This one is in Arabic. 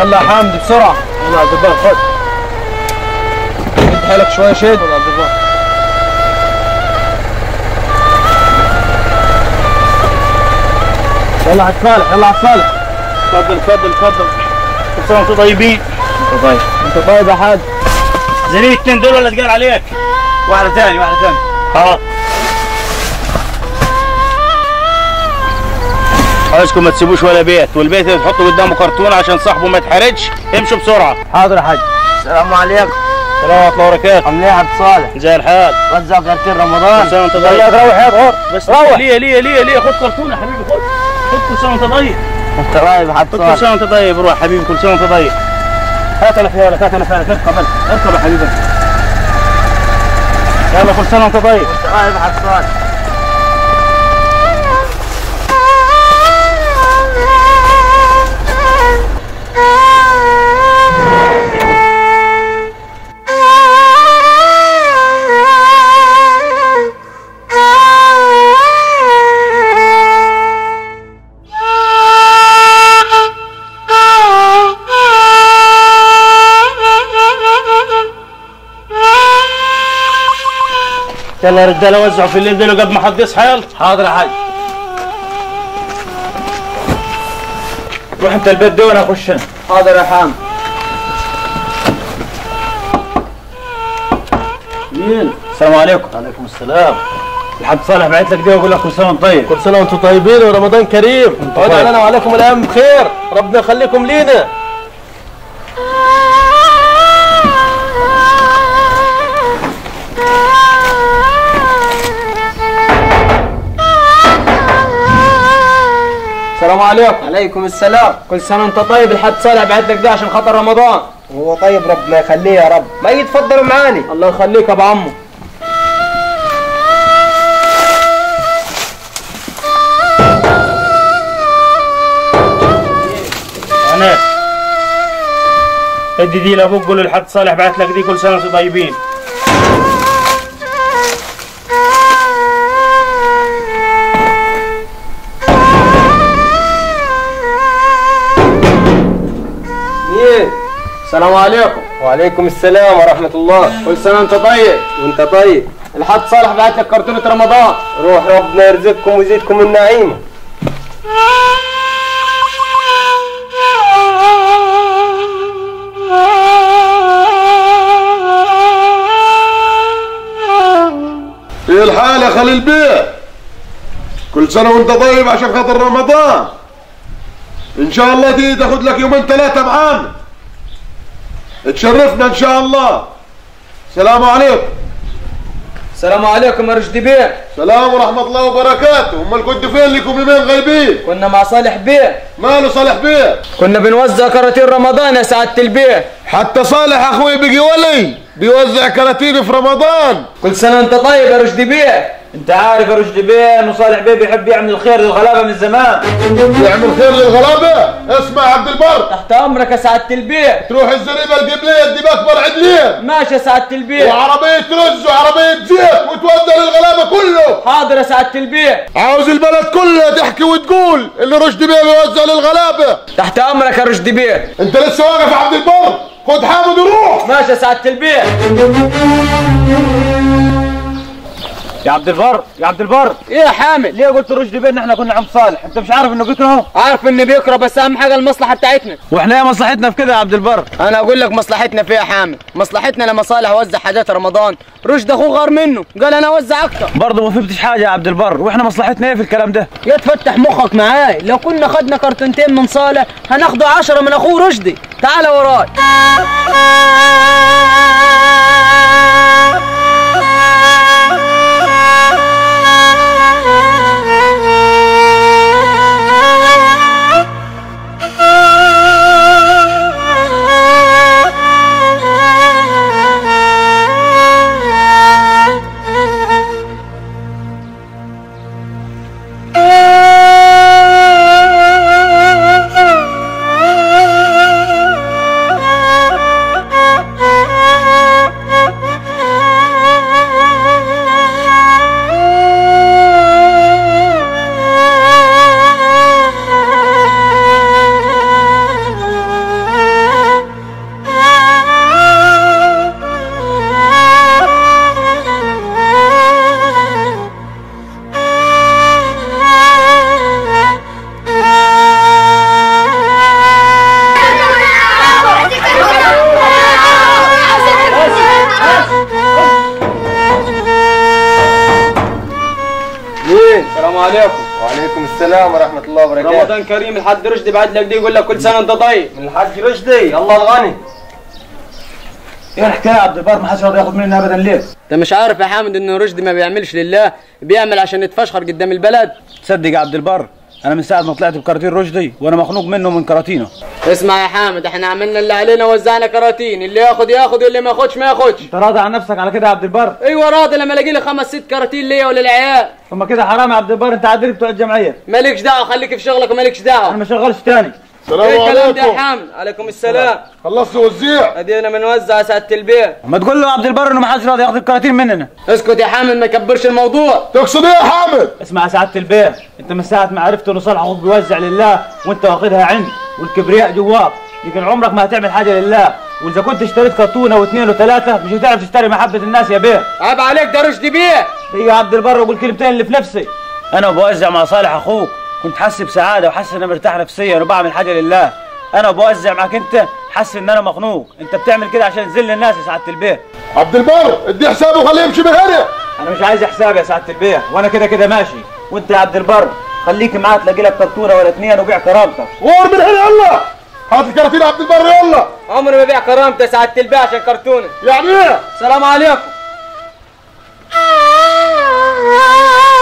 يلا يا حمد بسرعة. يلا يا عبد خد. شد حيلك شوية شد يلا يا عبد البر يلا عبد صالح يلا عبد صالح اتفضل اتفضل اتفضل كل سنه وأنتم طيبين. أنت طيب. أنت طيب يا حاج. زين الاثنين دول ولا اتقال عليك؟ واحدة ثاني واحدة ثاني آه عايزكم ما تسيبوش ولا بيت والبيت اللي تحطوا قدامه كرتون عشان صاحبه ما يتحرجش امشوا بسرعة. حاضر يا حاج. السلام عليكم. السلام ورحمة الله وبركاته. عامل إيه يا عبد صالح. زي الحال. وزع كرتين كل رمضان. سنة وانت يلا طيب. روح يا ظهر بس روح. ليه ليه ليه ليه خد كرتون يا حبيبي خد. خد كل سنة وانت طيب. انت طيب يا عبد خد كل صالح. سنة وانت طيب. روح حبيبي كل سنة وانت طيب. هات أنا خيالك هات أنا خيالك. اركب اركب يا حبيبي. يلا كل سنة وانت طيب. انت طيب يا عبد صالح. يلا يا رجاله وزعوا في الليل دول قبل ما حد يصحى يلا. حاضر يا حاج. روح انت البيت ده وأنا اخش أنا؟ حاضر يا حامد. مين؟ السلام عليكم. عليكم السلام. الحاج صالح بعت لك دي واقول لك كل سنة وأنت طيب. كل سنة وأنتم طيبين ورمضان كريم. طيب. علينا وعليكم الأيام بخير. ربنا يخليكم لينا. السلام عليكم. عليكم السلام. كل سنة وأنت طيب الحاج صالح بعت لك ده عشان خاطر رمضان. هو طيب ربنا يخليه يا رب. ما يتفضلوا معاني. الله يخليك يا أبو عمو. ادي دي لأبوك قول للحاج صالح بعت لك دي كل سنة وأنتم طيبين. السلام عليكم. وعليكم السلام ورحمة الله. كل سنة وانت طيب؟ وانت طيب. الحاج صالح بعت لك كرتونه رمضان. روح ربنا يرزقكم ويزيدكم النعيم إيه الحال يا خليل بيه كل سنة وانت طيب عشان خاطر رمضان. إن شاء الله تيجي تاخد لك يومين ثلاثة معانا. تشرفنا إن شاء الله. سلام عليكم. السلام عليكم يا رشدي بيه سلام ورحمة الله وبركاته. أمال كنتوا فين لكم يومين غايبين؟ كنا مع صالح بيه ماله صالح بيه كنا بنوزع كراتين رمضان يا سعادة البيه حتى صالح أخوي بقي ولي بيوزع كراتين في رمضان. كل سنة وأنت طيب يا رشدي بيه انت عارف يا رشدي بيه انه صالح بيه بيحب يعمل الخير للغلابة من زمان. يعمل خير للغلابة؟ اسمع عبد البر. تحت أمرك يا سعادة البيه تروح الزريبة القبلية تجيب أكبر عدلين ماشي يا سعادة البيه وعربية رز وعربية زيت وتوزع للغلابة كله. حاضر يا سعادة البيه عاوز البلد كلها تحكي وتقول اللي رشدي بيه بيوزع للغلابة. تحت أمرك يا رشدي بيه. أنت لسه واقف يا عبد البر؟ خد حامد وروح. ماشي يا سعادة البيه يا عبد البر يا عبد البر. إيه يا حامد. ليه قلت رشدي بيه ان إحنا كنا عند صالح؟ أنت مش عارف إنه بيكره؟ عارف ان بيكره بس أهم حاجة المصلحة بتاعتنا. وإحنا إيه مصلحتنا في كده يا عبد البر؟ أنا أقول لك مصلحتنا فيها يا حامد؟ مصلحتنا لما صالح وزع حاجات رمضان. رشد أخوه غار منه. قال أنا أوزع أكتر. برضه ما فهمتش حاجة يا عبد البر. وإحنا مصلحتنا إيه في الكلام ده؟ يا تفتح مخك معاي. لو كنا خدنا كرتونتين من صالح هناخده عشرة من أخوه رشدي. تعال وراي. السلام ورحمة الله وبركاته. رمضان كريم الحاج رشدي بعد لك دي يقول لك كل سنة انت طيب من الحاج رشدي الله الغني. إيه الحكاية يا عبد البر ما حدش راضي ياخد مننا ابدا ليه؟ أنت مش عارف يا حامد ان رشدي ما بيعملش لله بيعمل عشان يتفشخر قدام البلد؟ تصدق يا عبد البر أنا من ساعة ما طلعت بكراتين رشدي وأنا مخنوق منه من كراتينه. اسمع يا حامد إحنا عملنا اللي علينا وزعنا كراتين اللي ياخد ياخد واللي ما ياخدش ما ياخدش. أنت راضي عن نفسك على كده يا عبد البر؟ أيوه راضي لما الاقي لي خمس ست كراتين ليا وللعيال. ثم كده حرام يا عبد البر أنت عدل بتوع الجمعية. مالكش دعوة خليك في شغلك ومالكش أنا دعوه ما شغلش تاني. السلام إيه الكلام ده يا عليكم حامد عليكم السلام. خلصت وزيع. ادينا بنوزع سعاده البيت ما تقول له يا عبد البر إنه ما حدش راضي ياخد الكراتين مننا. اسكت يا حامد ما يكبرش الموضوع. تقصد إيه يا حامد اسمع يا سعاده البيع. أنت من ساعة ما عرفت إنه صالح أخوك بيوزع لله وأنت واخدها عند والكبرياء جواك لكن عمرك ما هتعمل حاجة لله. وإذا كنت اشتريت كرتونة واثنين وثلاثة مش هتعرف تشتري محبة الناس يا بيه عيب عليك ده رشدي بيه يا عبد البر وقول كلمتين اللي في نفسي. أنا بوزع مع صالح أخوك. كنت حاسس بسعادة وحاسس إن أنا مرتاح نفسيا وبعمل حاجة لله. أنا بوزع معاك أنت حاسس إن أنا مخنوق. أنت بتعمل كده عشان تذل الناس يا سعادة البيع عبد البر ادي حسابه وخليه يمشي من أنا مش عايز حساب يا سعادة البيع وأنا كده كده ماشي. وأنت يا عبد البر خليك معاه تلاقي لك كرتونه ولا اثنين وبيع كرامتك. غور من هنا يلا. هات الكراتين عبد البر يلا. عمري ما بيع كرامتي يا سعادة البيع عشان كرتونه يعني إيه؟ السلام عليكم. آه.